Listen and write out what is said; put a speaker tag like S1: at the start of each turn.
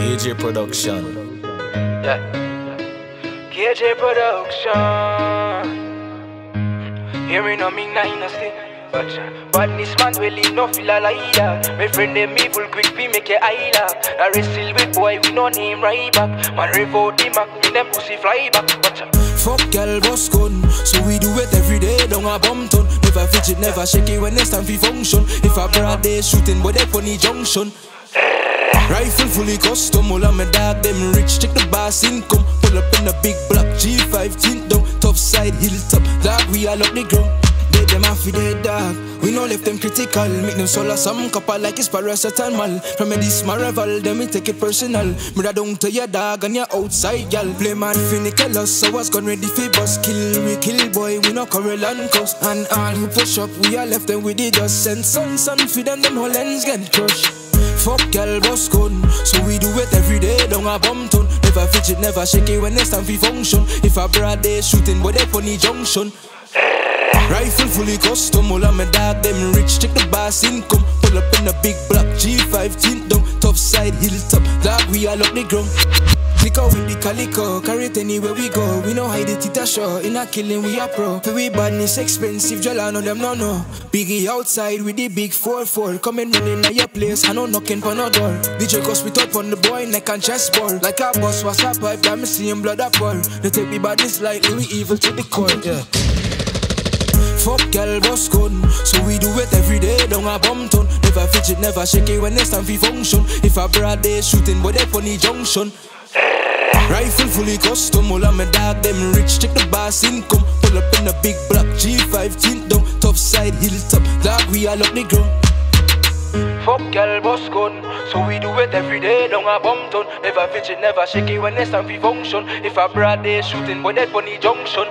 S1: KJ Production.
S2: Yeah. KJ Production. Hear me now, Ming Dynasty. Watch out. Badness man will leave no feel like that. My friend them evil quick we make your eye lock. I wrestle with boy we no name right back. Man revolt the Mac, me them pussy fly back. Watch out.
S3: Fuck girl boss gun So we do it every day down a Bompton Never fidget, never shake it when it's time for function If a broad day shooting but they funny junction Rifle fully custom, all of my dog them rich Check the boss income, pull up in a big block G5 tint top side hilltop Dog we all up the ground. They them off with their dog. We no left them critical. Make them solo some copper like it's paracetamol. From this my rival, them me take it personal. Me down to your dog and your outside gal Play man finical us, so was gun ready for bust Kill. We kill boy, we no quarrel and cuss. And all who push up, we all left them with the dust. Send sun, sun for them, them whole ends get crushed Fuck girl boss gun So we do it every day down a Bompton. Never fidget, never shake it when it's time for function. If a broad day shooting but they funny junction. Rifle fully custom, all of my dog them rich Check the boss income, pull up in a big block G5 tint down, top side hilltop Dog we all up the ground Out with the calico, carry it anywhere we go. We know hide it, it a show, in a killing we a pro. For we badness expensive, Jala know them no no. Biggie outside with the big 4-4 Coming running at your place, I know knocking for no door. DJ cause we top on the boy, neck and chest ball. Like a boss was a pipe, that me seeing blood up pour They take me badness lightly, we evil to the core, yeah. Fuck girl boss gun. So we do it every day down a Bompton. Never fidget, never shake it when it's time for function. If a broad day shooting but they funny junction Rifle fully custom, all of my dog them rich Check the boss income, pull up in a big block G5 tint down, top side hilltop Dog we all up the ground.
S2: Fuck girl boss gun. So we do it every day down a Bompton. Never fidget, never shake it when it's time for function. If a broad day shooting but that funny junction